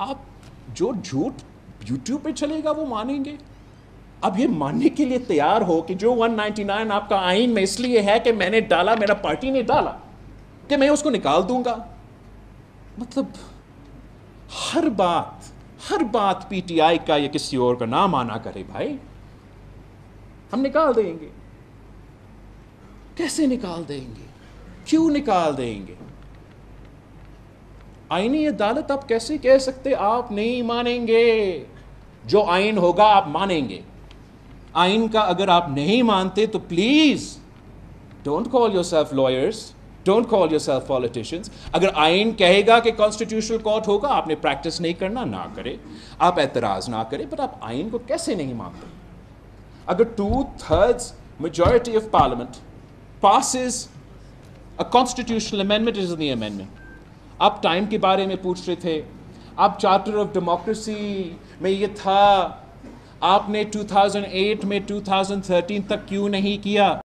आप जो झूठ यूट्यूब पे चलेगा, वो मानेंगे। अब ये मानने के लिए तैयार हो कि जो 199 आपका आइन में इसलिए है कि मैंने डाला, मेरा पार्टी ने डाला, कि मैं उसको निकाल दूँगा। मतलब हर बात हर बात पीटीआई का या किसी और का ना माना करे भाई। हम निकाल देंगे। कैसे निकाल देंगे? क्यों निकाल देंगे? आईनी अदालत आप कैसे कह सकते, आप नहीं मानेंगे। जो आइन होगा, आप मानेंगे। आइन का अगर आप नहीं मानते तो please don't call yourself lawyers don't call yourself politicians अगर आइन कहेगा कि कॉन्स्टिट्यूशनल कोर्ट होगा, आपने प्रैक्टिस नहीं करना, ना करे। आप एतराज़ ना करें बट आप आइन को कैसे नहीं मानते? अगर two thirds majority of parliament passes a constitutional amendment is the amendment आप टाइम के बारे में पूछ रहे थे। आप चार्टर ऑफ़ डेमोक्रेसी में ये था। आपने 2008 में 2013 तक क्यों नहीं किया?